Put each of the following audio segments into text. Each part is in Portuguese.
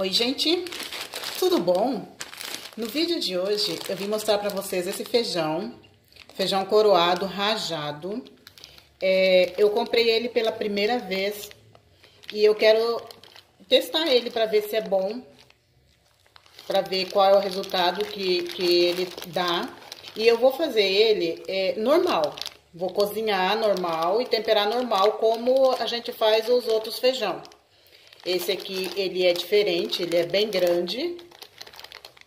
Oi, gente, tudo bom? No vídeo de hoje eu vim mostrar para vocês esse feijão, feijão coroado rajado. É, eu comprei ele pela primeira vez e eu quero testar ele para ver se é bom, para ver qual é o resultado que, que ele dá. E eu vou fazer ele é, normal, vou cozinhar normal e temperar normal como a gente faz os outros feijão. Esse aqui, ele é diferente, ele é bem grande.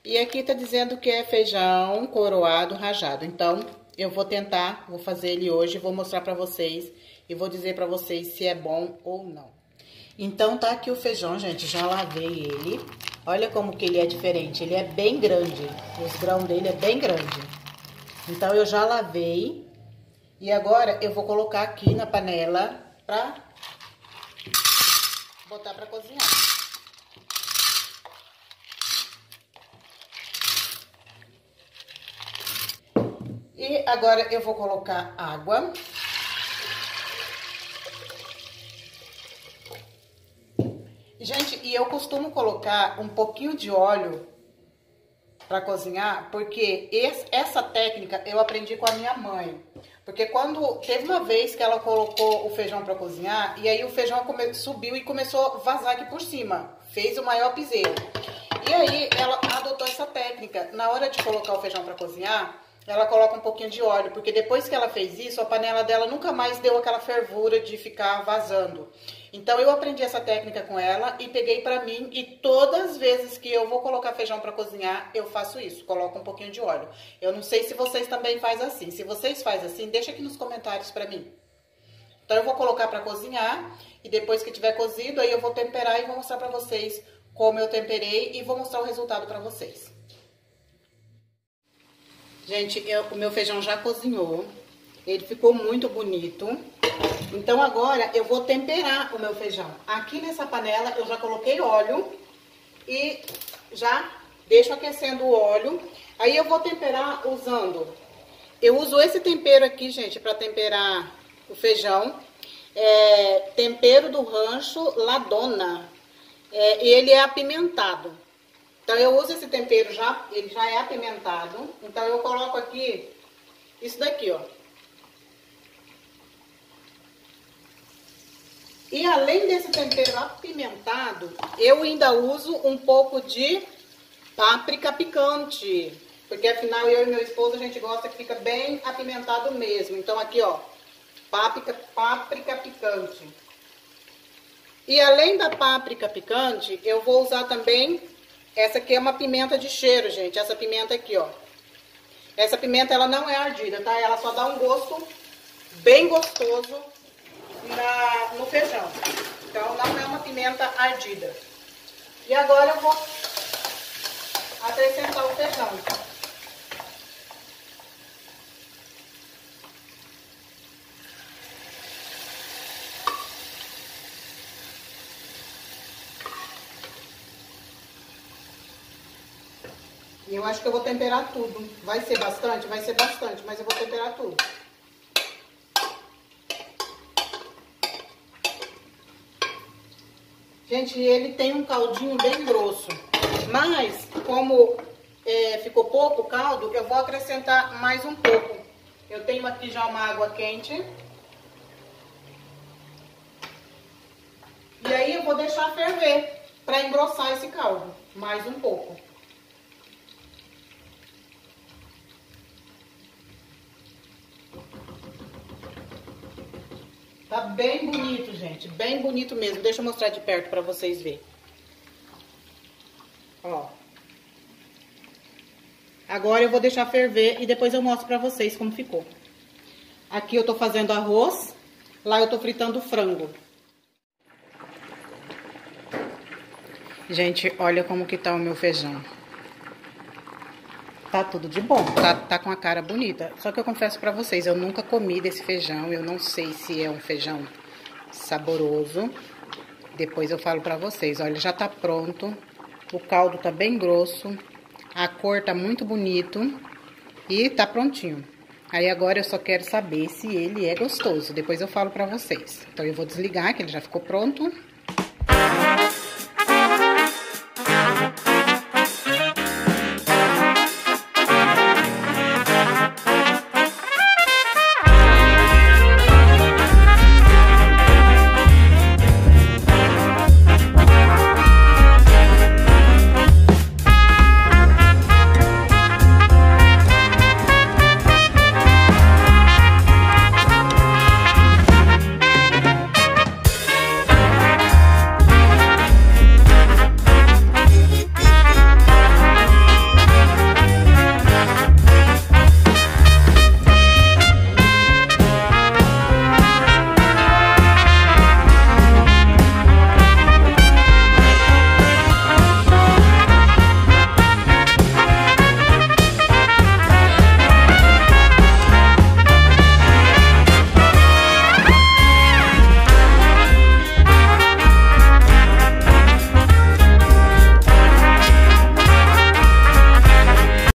E aqui tá dizendo que é feijão coroado rajado. Então, eu vou tentar, vou fazer ele hoje, vou mostrar pra vocês e vou dizer pra vocês se é bom ou não. Então, tá aqui o feijão, gente, já lavei ele. Olha como que ele é diferente, ele é bem grande, os grãos dele é bem grande. Então, eu já lavei e agora eu vou colocar aqui na panela pra botar para cozinhar. E agora eu vou colocar água. Gente, e eu costumo colocar um pouquinho de óleo para cozinhar, porque essa técnica eu aprendi com a minha mãe. Porque quando teve uma vez que ela colocou o feijão para cozinhar e aí o feijão come, subiu e começou a vazar aqui por cima, fez o maior piseiro. E aí ela adotou essa técnica. Na hora de colocar o feijão para cozinhar, ela coloca um pouquinho de óleo, porque depois que ela fez isso, a panela dela nunca mais deu aquela fervura de ficar vazando. Então eu aprendi essa técnica com ela e peguei para mim e todas as vezes que eu vou colocar feijão para cozinhar, eu faço isso, coloco um pouquinho de óleo. Eu não sei se vocês também fazem assim. Se vocês fazem assim, deixa aqui nos comentários para mim. Então eu vou colocar para cozinhar e depois que tiver cozido, aí eu vou temperar e vou mostrar para vocês como eu temperei e vou mostrar o resultado para vocês. Gente, eu, o meu feijão já cozinhou. Ele ficou muito bonito. Então agora eu vou temperar o meu feijão. Aqui nessa panela eu já coloquei óleo e já deixo aquecendo o óleo. Aí eu vou temperar usando... Eu uso esse tempero aqui, gente, para temperar o feijão. É, tempero do rancho Ladona. É, ele é apimentado. Então eu uso esse tempero já, ele já é apimentado. Então eu coloco aqui isso daqui, ó. E além desse tempero apimentado, eu ainda uso um pouco de páprica picante. Porque afinal eu e meu esposo a gente gosta que fica bem apimentado mesmo. Então aqui, ó, páprica, páprica picante. E além da páprica picante, eu vou usar também, essa aqui é uma pimenta de cheiro, gente. Essa pimenta aqui, ó. Essa pimenta, ela não é ardida, tá? Ela só dá um gosto bem gostoso na, no feijão. Então, não é uma pimenta ardida. E agora eu vou acrescentar o feijão. E eu acho que eu vou temperar tudo. Vai ser bastante? Vai ser bastante, mas eu vou temperar tudo. Gente, ele tem um caldinho bem grosso. Mas, como é, ficou pouco caldo, eu vou acrescentar mais um pouco. Eu tenho aqui já uma água quente. E aí eu vou deixar ferver para engrossar esse caldo. Mais um pouco. Tá bem bonito, gente. Bem bonito mesmo. Deixa eu mostrar de perto pra vocês verem. Ó. Agora eu vou deixar ferver e depois eu mostro pra vocês como ficou. Aqui eu tô fazendo arroz. Lá eu tô fritando frango. Gente, olha como que tá o meu feijão. Tá tudo de bom, tá, tá com a cara bonita. Só que eu confesso pra vocês, eu nunca comi desse feijão. Eu não sei se é um feijão saboroso. Depois eu falo pra vocês. Olha, já tá pronto. O caldo tá bem grosso. A cor tá muito bonito. E tá prontinho. Aí agora eu só quero saber se ele é gostoso. Depois eu falo pra vocês. Então eu vou desligar, que ele já ficou pronto.